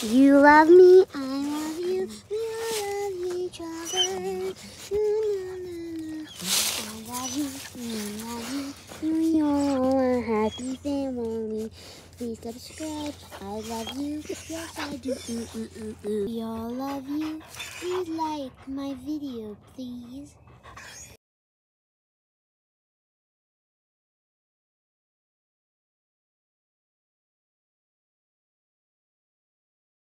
You love me, I love you, we all love each other. I love you, love you, we all a happy family. Please subscribe, I love you, yes I do. Mm -mm -mm, mm. we all love you, please like my video, please.